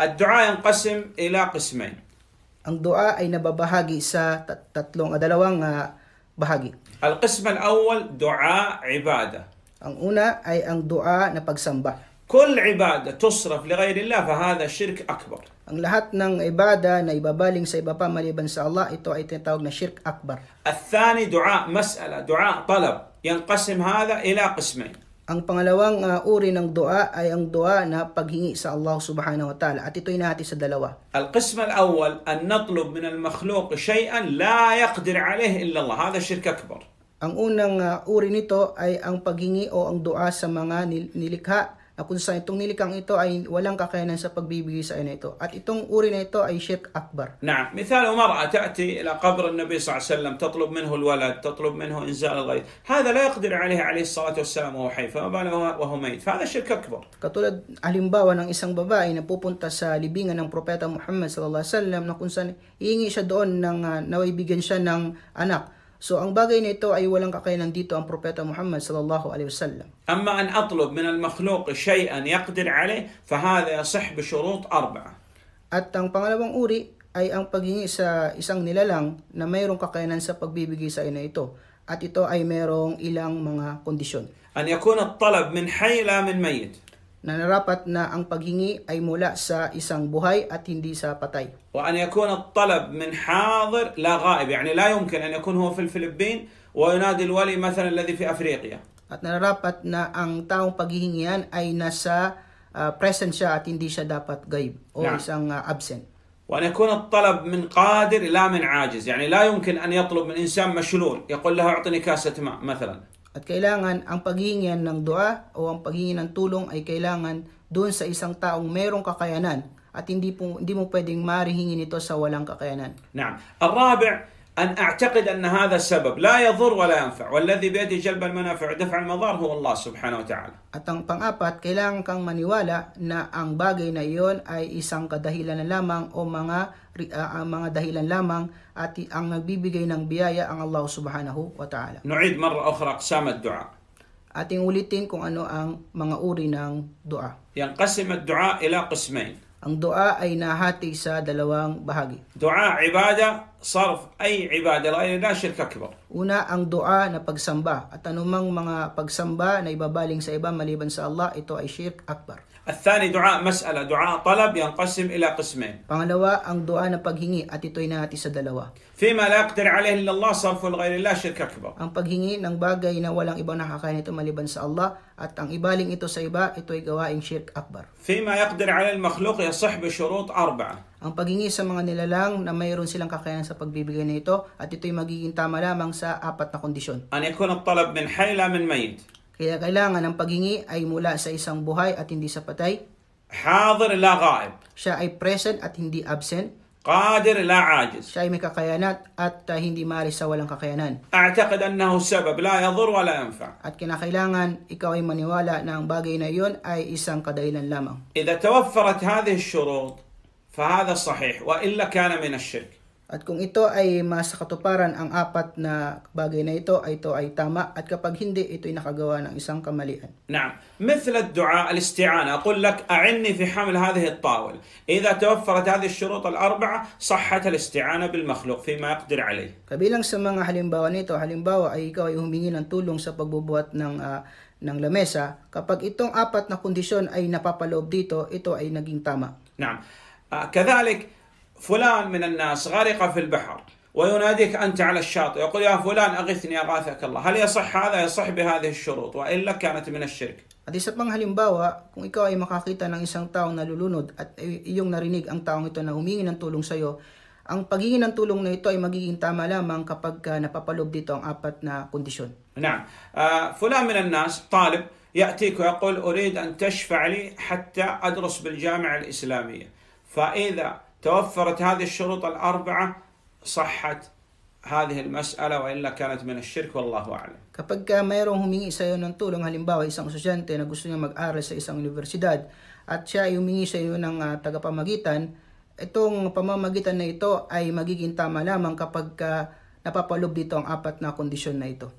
الدعاء ينقسم إلى قسمين. الدعاء أي نبهاجي سا تطلون أدلوان بهاجي. القسم الأول دعاء عبادة. الأولى أي الدعاء نبجسمبا. كل عبادة تصرف لغير الله فهذا شرك أكبر. لهات نع عبادة نيبابالين سيبابا مريبان سال الله إتو أي تتوقع شرك أكبر. الثاني دعاء مسألة دعاء طلب ينقسم هذا إلى قسمين. Ang pangalawang uh, uri ng dua ay ang dua na paghingi sa Allah subhanahu wa ta'ala. At ito'y nahati sa dalawa. Al-qism al-awwal, an natlub min al-makhluq shay'an la yaqdir alayh illa Allah. Hada shirk akbar. Ang unang uh, uri nito ay ang paghingi o ang dua sa mga nil- nilikha na kung saan itong nilikhang ito ay walang kakayanan sa pagbibigay sa inyo ito. At itong uri na ito ay shirk akbar. نعم مثال مرأة تأتي إلى قبر النبي صلى الله عليه وسلم تطلب منه الولد تطلب منه إنزال الغيث هذا لا يقدر عليه عليه الصلاة والسلام وهو حي فما بالك وهو وهو ميت فهذا شرك أكبر Katulad halimbawa ng isang babae na pupunta sa libingan ng propeta Muhammad sallallahu alaihi wasallam na kung saan iingi siya doon ng uh, nawibigyan siya ng anak. So ang bagay na ito ay walang kakayanan dito ang propeta Muhammad sallallahu alaihi wasallam. أما أن أطلب من المخلوق شيئا يقدر عليه فهذا يصح بشروط أربعة At ang pangalawang uri ay ang paghingi sa isang nilalang na mayroong kakayanan sa pagbibigay sa ina ito. At ito ay mayroong ilang mga kondisyon. أن يكون الطلب من حي لا من ميت Na narapat na ang paghingi ay mula sa isang buhay at hindi sa patay. وأن يكون الطلب من حاضر لا غائب يعني لا يمكن أن يكون هو في الفلبين وينادي الولي مثلا الذي في أفريقيا At nararapat na ang taong paghihingian ay nasa ah, present siya at hindi siya dapat gaib o Naam. isang ah, absent. وأن يكون الطلب من قادر لا من عاجز يعني لا يمكن أن يطلب من إنسان مشلول يقول له أعطني كاسة ماء مثلا At kailangan ang paghihingian ng dua o ang paghingi ng tulong ay kailangan doon sa isang taong mayroong kakayanan at hindi po hindi mo pwedeng marihingin ito sa walang kakayanan. نعم الرابع أن أعتقد أن هذا السبب لا يضر ولا ينفع والذي بيده جلب المنافع ودفع المضار هو الله سبحانه وتعالى At ang pang-apat, kailangan kang maniwala na ang bagay na iyon ay isang kadahilan na lamang o mga uh, mga dahilan lamang at ang nagbibigay ng biyaya ang Allah subhanahu wa ta'ala. Nu'id marra ukhra aqsam ad-du'a. Ating ulitin kung ano ang mga uri ng dua. Yanqasim ad-du'a ila qismayn. Ang dua ay nahati sa dalawang bahagi. Dua ibada صرف أي عبادة لغير الله شرك أكبر Una, ang dua na pagsamba. At anumang mga pagsamba na ibabaling sa iba maliban sa Allah, ito ay shirk akbar. الثاني دعاء مسألة دعاء طلب ينقسم إلى قسمين Pangalawa, ang dua na paghingi at ito'y nahati sa dalawa. فيما لا يقدر عليه إلا الله صرف لغير الله شرك أكبر Ang paghingi ng bagay na walang ibang nakakain ito maliban sa Allah at ang ibaling ito sa iba, ito'y gawaing shirk akbar. فيما يقدر عليه المخلوق يصح بشروط أربعة Ang paghingi sa mga nilalang na mayroon silang kakayanan sa pagbibigay nito at ito'y magiging tama lamang sa apat na kondisyon. أن يكون الطلب من حي لا من ميت Kaya kailangan ang paghingi ay mula sa isang buhay at hindi sa patay. حاضر لا غائب Siya ay present at hindi absent. قادر لا عاجز Siya ay may kakayanan at uh, hindi maalis sa walang kakayanan. أعتقد أنه سبب لا يضر ولا ينفع At kinakailangan ikaw ay maniwala na ang bagay na iyon ay isang kadahilan lamang. إذا توفرت هذه الشروط فهذا صحيح وإلا كان من الشرك At kung ito ay mas katuparan ang apat na bagay na ito, ay ito ay tama. At kapag hindi, ito ay nakagawa ng isang kamalian. نعم مثل الدعاء الاستعانة أقول لك أعني في حمل هذه الطاولة إذا توفرت هذه الشروط الأربعة صحت الاستعانة بالمخلوق فيما يقدر عليه Kabilang sa mga halimbawa nito, halimbawa ay ikaw ay humingi ng tulong sa pagbubuhat ng ah, ng lamesa. Kapag itong apat na kondisyon ay napapaloob dito, ito ay naging tama. نعم آه، كذلك فلان من الناس غرق في البحر ويناديك أنت على الشاطئ يقول يا فلان أغثني أغاثك الله هل يصح هذا يصح بهذه الشروط وإلا كانت من الشرك At isa pang halimbawa, kung ikaw ay makakita ng isang taong nalulunod at i- iyong narinig ang taong ito na humingi ng tulong sa iyo, ang paghingi ng tulong na ito ay magiging tama lamang kapag ka napapaloob dito ang apat na kondisyon. نعم آه، فلان من الناس طالب يأتيك ويقول أريد أن تشفع لي حتى أدرس بالجامعة الإسلامية فإذا توفرت هذه الشروط الأربعة صحت هذه المسألة وإلا كانت من الشرك والله أعلم Kapag ka mayroong humingi sa iyo ng tulong, halimbawa isang estudyante na gusto niya mag-aral sa isang universidad at siya ay humingi sa iyo ng ah, tagapamagitan, itong pamamagitan na ito ay magiging tama lamang kapag ka napapaloob dito ang apat na kondisyon na ito.